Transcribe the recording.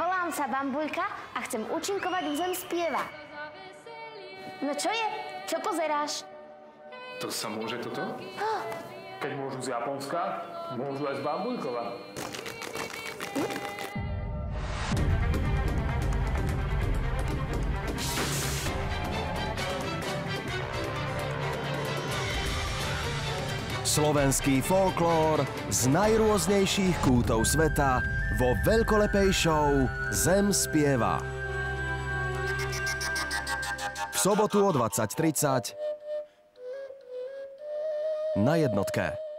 Volám sa Bambujka a chcem účinkovať v Zem spieva. No čo je? Čo pozeráš? To sa môže toto? Keď môžu z Japonska, môžu aj z Bambujkova. Slovenský folklór z najrôznejších kútov sveta vo veľkolepej show Zem spieva. V sobotu o 20.30 na jednotke.